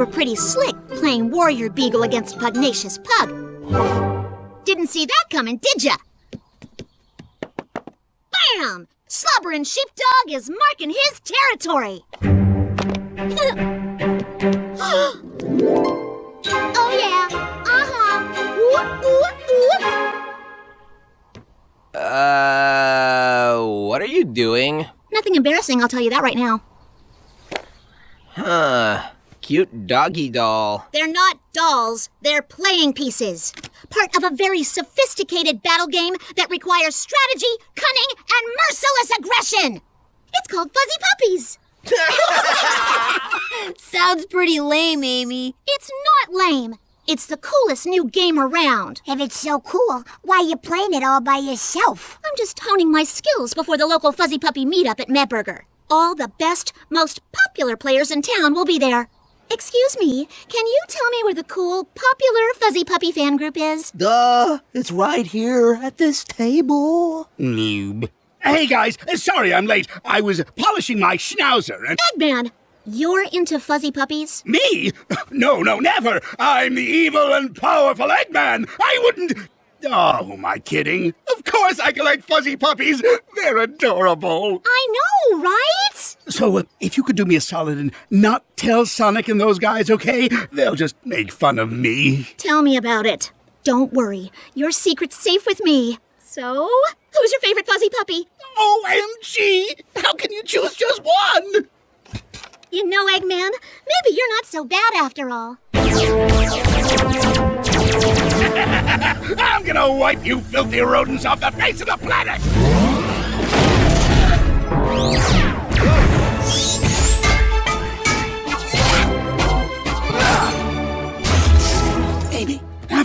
Were pretty slick playing Warrior Beagle against Pugnacious Pug. Didn't see that coming, did ya? Bam! Slobbering Sheepdog is marking his territory. oh, yeah. Uh huh. Uh, what are you doing? Nothing embarrassing, I'll tell you that right now. Huh. Cute doggy doll. They're not dolls, they're playing pieces. Part of a very sophisticated battle game that requires strategy, cunning, and merciless aggression. It's called Fuzzy Puppies. Sounds pretty lame, Amy. It's not lame. It's the coolest new game around. If it's so cool, why are you playing it all by yourself? I'm just honing my skills before the local Fuzzy Puppy meetup at Meh Burger. All the best, most popular players in town will be there. Excuse me, can you tell me where the cool, popular Fuzzy Puppy fan group is? Duh, it's right here at this table. Noob. Hey guys, uh, sorry I'm late. I was polishing my schnauzer and. Eggman, you're into fuzzy puppies? Me? No, no, never! I'm the evil and powerful Eggman! I wouldn't. Oh, who am I kidding? Of course I collect fuzzy puppies! They're adorable! I know, right? So, uh, if you could do me a solid and not tell Sonic and those guys, okay? They'll just make fun of me. Tell me about it. Don't worry, your secret's safe with me. So, who's your favorite fuzzy puppy? OMG! How can you choose just one? You know, Eggman, maybe you're not so bad after all. I'm gonna wipe you filthy rodents off the face of the planet!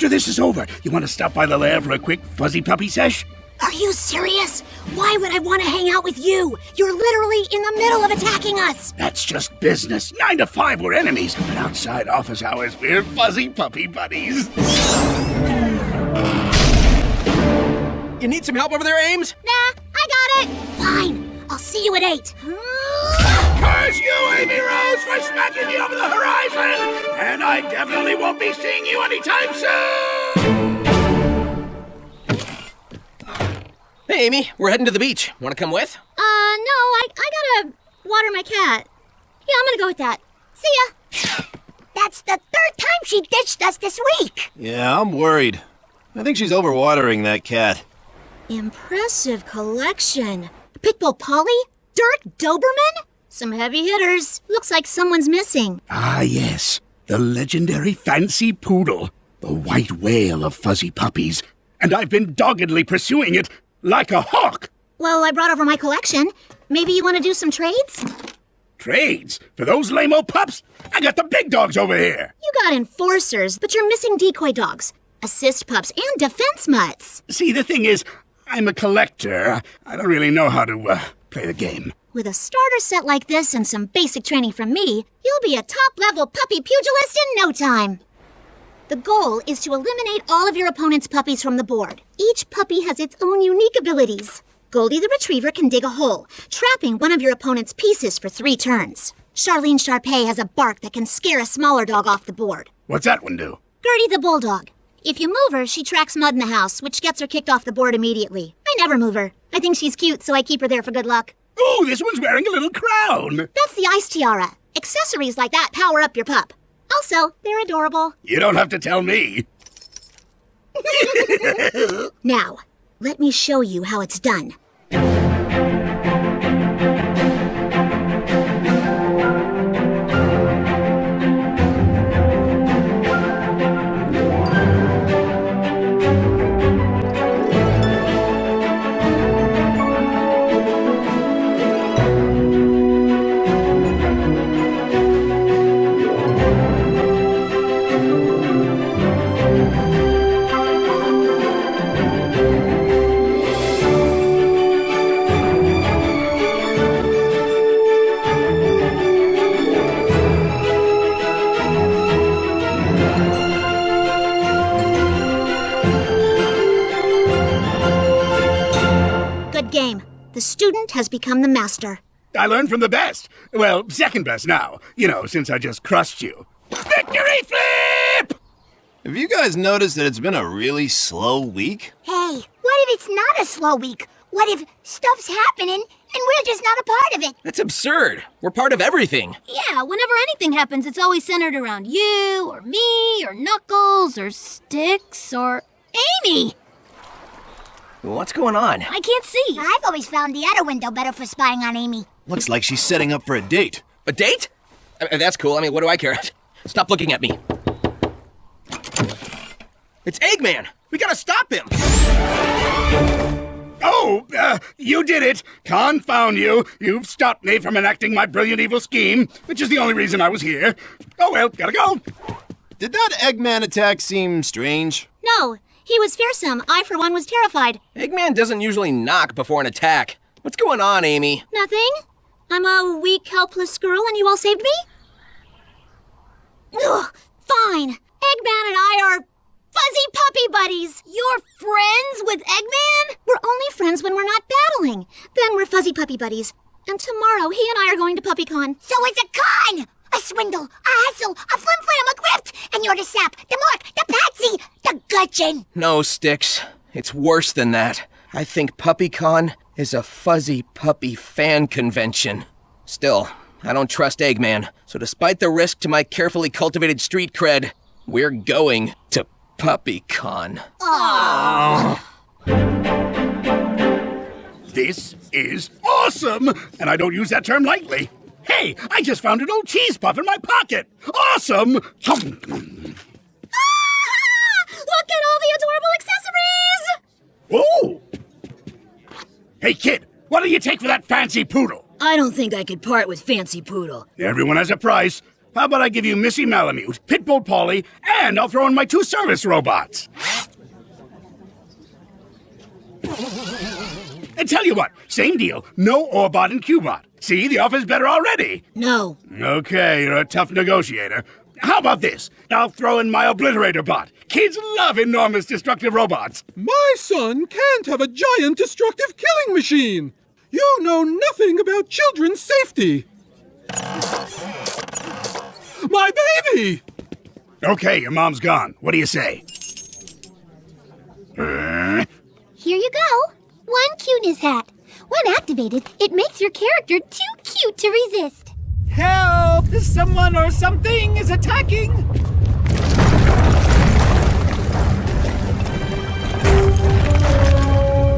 After this is over, you want to stop by the lair for a quick fuzzy puppy sesh? Are you serious? Why would I want to hang out with you? You're literally in the middle of attacking us. That's just business. Nine to five, we're enemies, but outside office hours, we're fuzzy puppy buddies. You need some help over there, Ames? Nah, I got it. Fine. I'll see you at eight. Curse you, Amy Rose, I definitely won't be seeing you anytime soon! Hey, Amy, we're heading to the beach. Want to come with? Uh, no, I, I gotta water my cat. Yeah, I'm gonna go with that. See ya. That's the third time she ditched us this week. Yeah, I'm worried. I think she's overwatering that cat. Impressive collection. Pitbull Polly? Dirk Doberman? Some heavy hitters. Looks like someone's missing. Ah, yes, the legendary Fancy Poodle, the white whale of fuzzy puppies. And I've been doggedly pursuing it like a hawk. Well, I brought over my collection. Maybe you want to do some trades? Trades? For those lame old pups? I got the big dogs over here. You got enforcers, but you're missing decoy dogs, assist pups, and defense mutts. See, the thing is, I'm a collector. I don't really know how to uh, play the game. With a starter set like this and some basic training from me, you'll be a top level puppy pugilist in no time. The goal is to eliminate all of your opponent's puppies from the board. Each puppy has its own unique abilities. Goldie the Retriever can dig a hole, trapping one of your opponent's pieces for three turns. Charlene Shar Pei has a bark that can scare a smaller dog off the board. What's that one do? Gertie the Bulldog. If you move her, she tracks mud in the house, which gets her kicked off the board immediately. I never move her. I think she's cute, so I keep her there for good luck. Oh, this one's wearing a little crown. That's the Ice Tiara. Accessories like that power up your pup. Also, they're adorable. You don't have to tell me. Now, let me show you how it's done. Student has become the master. I learned from the best. Well, second best now. You know, since I just crushed you. Victory flip! Have you guys noticed that it's been a really slow week? Hey, what if it's not a slow week? What if stuff's happening and we're just not a part of it? That's absurd. We're part of everything. Yeah, whenever anything happens, it's always centered around you, or me, or Knuckles, or Sticks, or Amy! What's going on? I can't see. I've always found the other window better for spying on Amy. Looks like she's setting up for a date. A date? Uh, that's cool. I mean, what do I care? Stop looking at me. It's Eggman! We gotta stop him! Oh, uh, you did it! Confound you! You've stopped me from enacting my brilliant evil scheme, which is the only reason I was here. Oh well, gotta go. Did that Eggman attack seem strange? No, he was fearsome. I, for one, was terrified. Eggman doesn't usually knock before an attack. What's going on, Amy? Nothing. I'm a weak, helpless girl, and you all saved me? Ugh, fine. Eggman and I are fuzzy puppy buddies. You're friends with Eggman? We're only friends when we're not battling. Then we're fuzzy puppy buddies. And tomorrow, he and I are going to PuppyCon. So it's a con! A swindle, a hustle, a flim flam, a grift! And you're the sap, the mark, the patsy, the gudgeon! No, Sticks. It's worse than that. I think PuppyCon is a fuzzy puppy fan convention. Still, I don't trust Eggman, so despite the risk to my carefully cultivated street cred, we're going to PuppyCon. This is awesome! And I don't use that term lightly. Hey, I just found an old cheese puff in my pocket! Awesome! Look at all the adorable accessories! Oh! Hey, kid, what do you take for that fancy poodle? I don't think I could part with Fancy Poodle. Everyone has a price. How about I give you Missy Malamute, Pitbull Polly, and I'll throw in my two service robots? And tell you what, same deal. No Orbot and Cubot. See, the offer's better already. No. Okay, you're a tough negotiator. How about this? I'll throw in my Obliterator bot. Kids love enormous destructive robots. My son can't have a giant destructive killing machine. You know nothing about children's safety. My baby! Okay, your mom's gone. What do you say? Uh, Here you go. One cuteness hat. When activated, it makes your character too cute to resist. Help! Someone or something is attacking!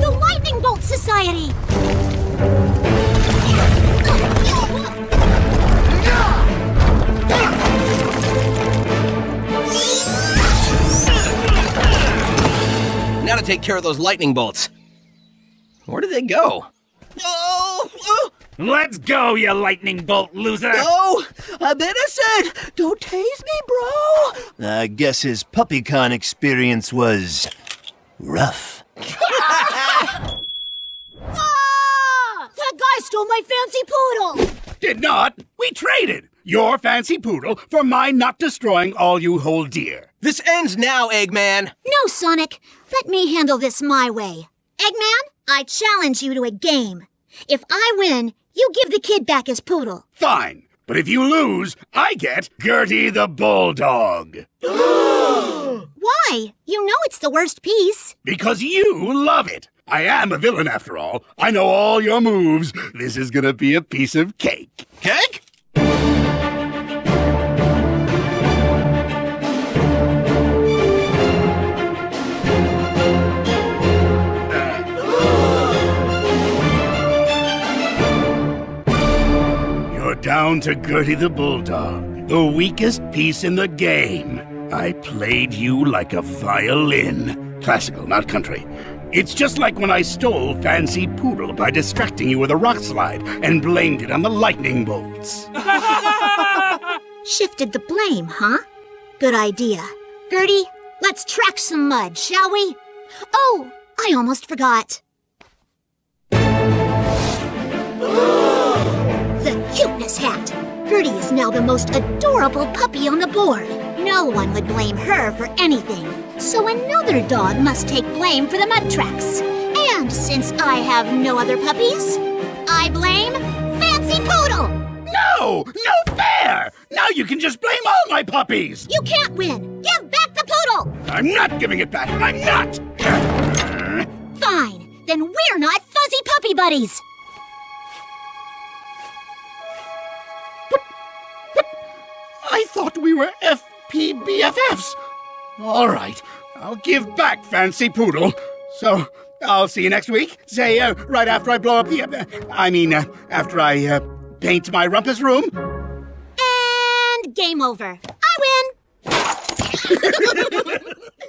The Lightning Bolt Society! Now to take care of those lightning bolts. Where did they go? Oh! Oh! Let's go, you lightning bolt loser! oh I bet I said, don't tase me, bro! I guess his PuppyCon experience was rough. Ah! That guy stole my fancy poodle! did not. We traded your fancy poodle for my not destroying all you hold dear. This ends now, Eggman! No, Sonic. Let me handle this my way. Eggman, I challenge you to a game. If I win, you give the kid back his poodle. Fine. But if you lose, I get Gertie the Bulldog. Why? You know it's the worst piece. Because you love it. I am a villain after all. I know all your moves. This is gonna be a piece of cake. Cake? Down to Gertie the Bulldog, the weakest piece in the game. I played you like a violin. Classical, not country. It's just like when I stole Fancy Poodle by distracting you with a rock slide and blamed it on the lightning bolts. Shifted the blame, huh? Good idea. Gertie, let's track some mud, shall we? Oh, I almost forgot. Hat. Gertie is now the most adorable puppy on the board. No one would blame her for anything. So another dog must take blame for the mud tracks. And since I have no other puppies, I blame Fancy Poodle! No! No fair! Now you can just blame all my puppies! You can't win! Give back the poodle! I'm not giving it back! I'm not! Fine, then we're not fuzzy puppy buddies! I thought we were FPBFFs! Alright, I'll give back Fancy Poodle. So, I'll see you next week. Say, uh, right after I blow up the. Uh, I mean, uh, after I uh, paint my rumpus room. And game over. I win!